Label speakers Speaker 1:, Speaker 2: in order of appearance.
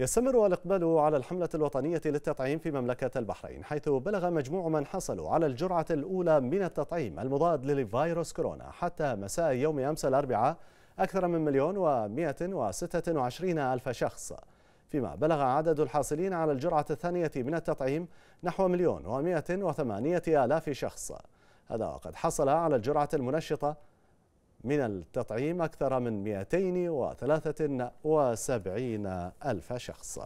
Speaker 1: يستمر الإقبال على الحملة الوطنية للتطعيم في مملكة البحرين حيث بلغ مجموع من حصلوا على الجرعة الأولى من التطعيم المضاد لفيروس كورونا حتى مساء يوم أمس الأربعاء أكثر من مليون ومائة وستة وعشرين ألف شخص. فيما بلغ عدد الحاصلين على الجرعة الثانية من التطعيم نحو مليون ومائة وثمانية آلاف شخص. هذا وقد حصل على الجرعة المنشطة من التطعيم أكثر من 273 ألف شخص.